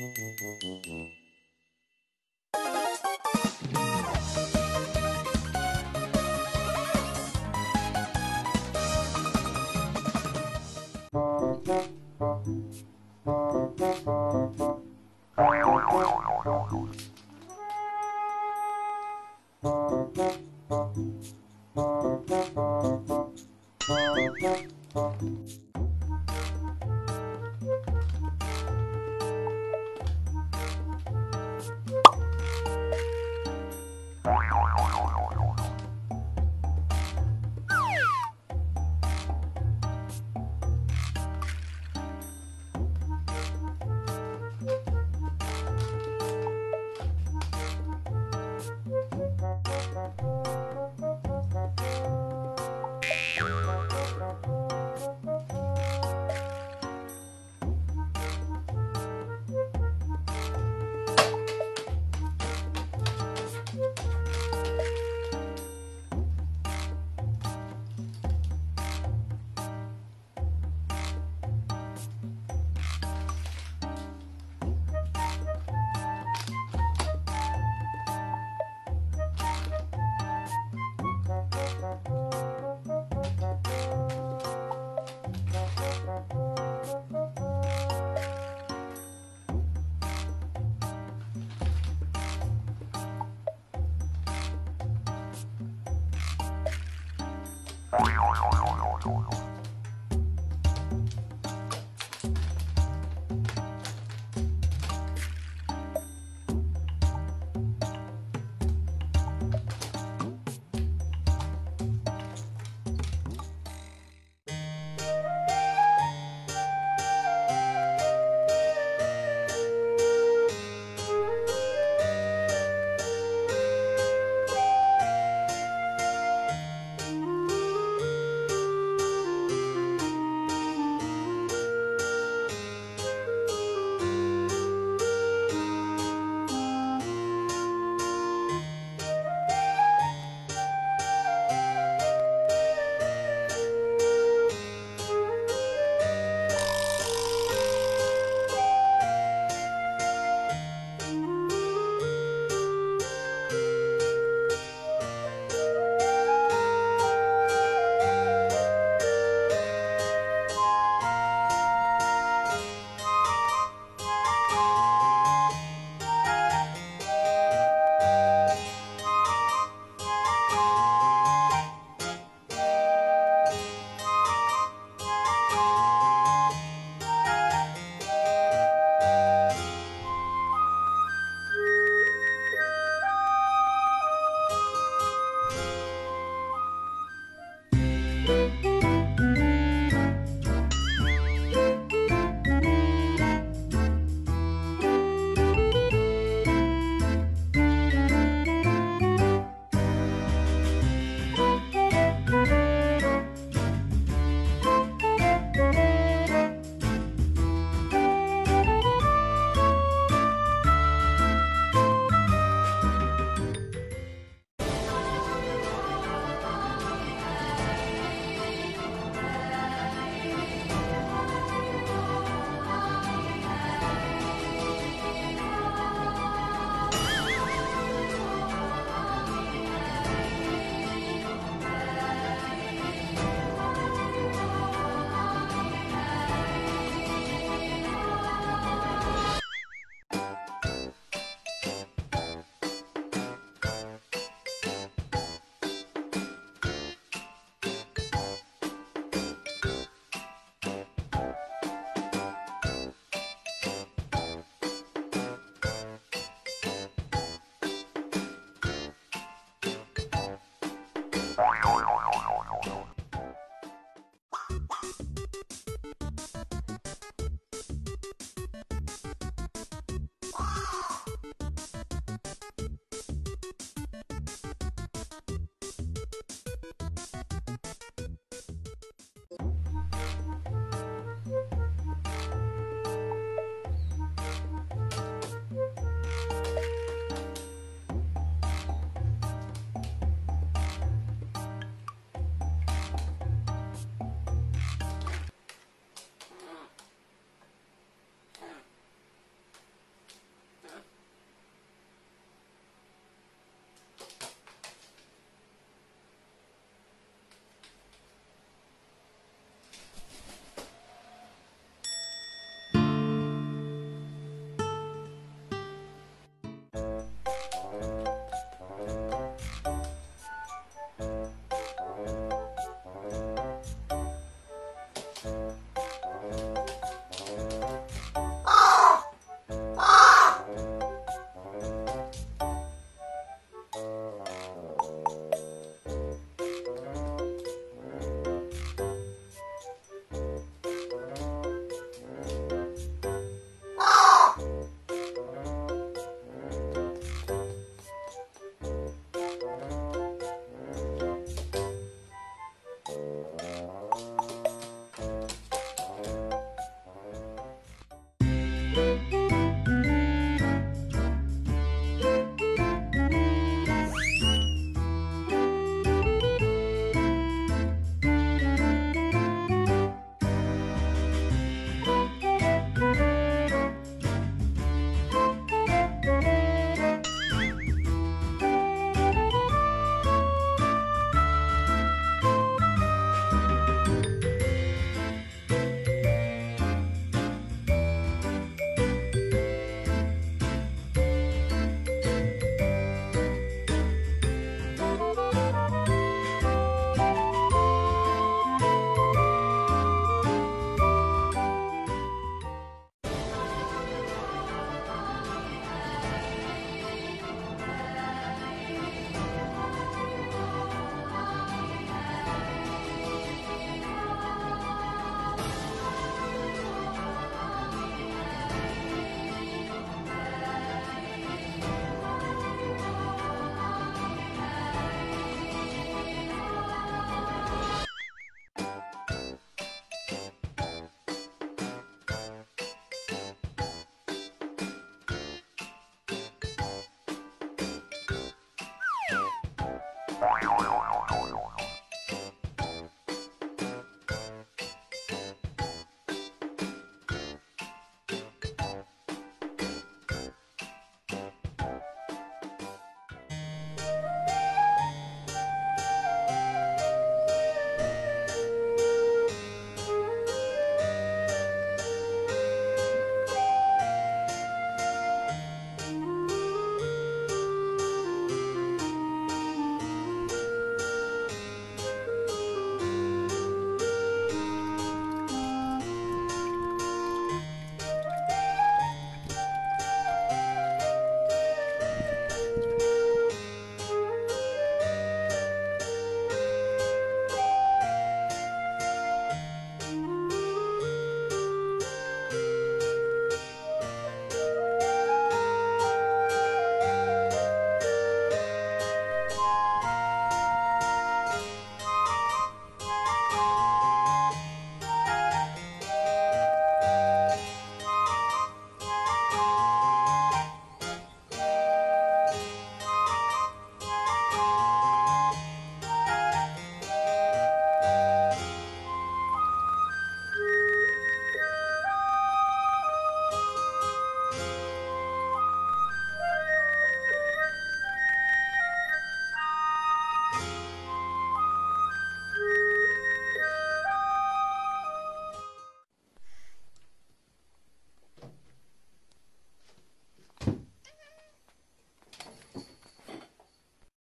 よよ Oh, oh, oh. Oh, no, no, no.